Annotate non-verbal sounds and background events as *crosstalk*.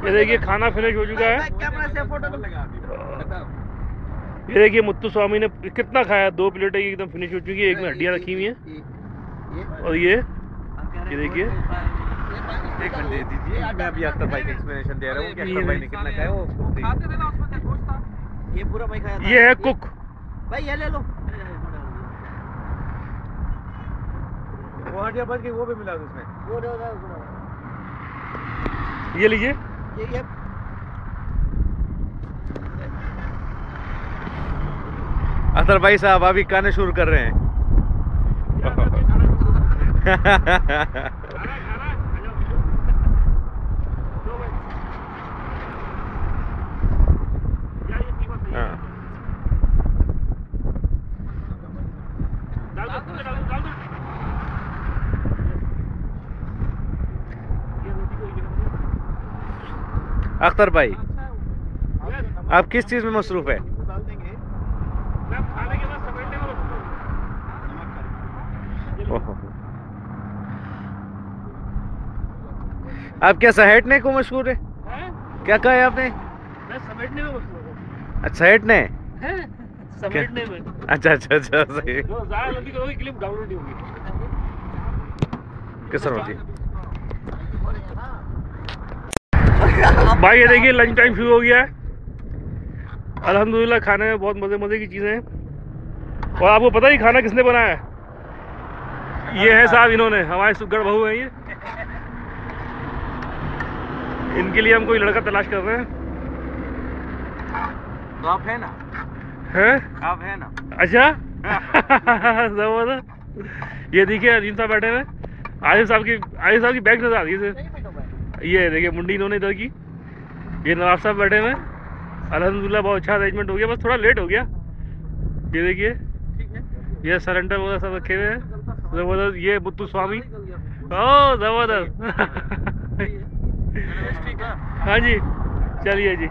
ये देखिए खाना फिनिश हो चुका है। कैमरा से फ़ोटो ये देखिए मुत्तु स्वामी ने कितना खाया दो प्लेटें एकदम फिनिश हो चुकी है एक में हड्डियाँ रखी हुई हैं। और ये ये देखिए। एक मिनट दे दीजिए मैं अभी अख्तर भाई का एक्सप्लेनेशन दे रहा हूँ कि अख्तर भाई ने कितना खाया वो ये पूरा मैं खाया था। ये है कुक। भाई ये ले लो। वो हड्डियाँ बच गई वो भी मिला उसमें। वो। ये लीजिए। अख्तर भाई साहब अभी खाने शुरू कर रहे हैं। *laughs* हाँ। अख्तर भाई आप किस चीज़ में मसरूफ है? आप क्या सहेटने को मशहूर है? क्या कहा है आपने समेटने में मशहूर अच्छा सहेटने? समेटने में। अच्छा अच्छा अच्छा सही। जो ज़्यादा लंबी करोगे क्लिप डाउनलोड नहीं होगी। किस तरह होती है। भाई ये देखिए लंच टाइम शुरू हो गया है। अल्हम्दुलिल्लाह खाने में बहुत मज़े मज़े की चीज़ें हैं। और आपको पता ही खाना किसने बनाया है? ये है साहब इन्होंने हमारे सुगढ़ बहू हैं ये। इनके लिए हम कोई लड़का तलाश कर रहे हैं। तो आप है ना? हैं? आप है ना? अच्छा? *laughs* ज़बरदस्त। ये देखिए अजीम साहब बैठे हुए आसिफ साहब की आसिफ साहब की बैग नज़र आ रही है। ये देखिए मुंडी इन्होंने इधर की। ये नवाब साहब बैठे हुए अल्हम्दुलिल्लाह, बहुत अच्छा अरेंजमेंट हो गया। बस थोड़ा लेट हो गया। ये देखिए, ये सरेंडर वगैरह सब रखे हुए हैं। ज़बरदस्त, ये बुद्धू स्वामी। ओ, ज़बरदस्त। *laughs* हाँ जी, चलिए जी।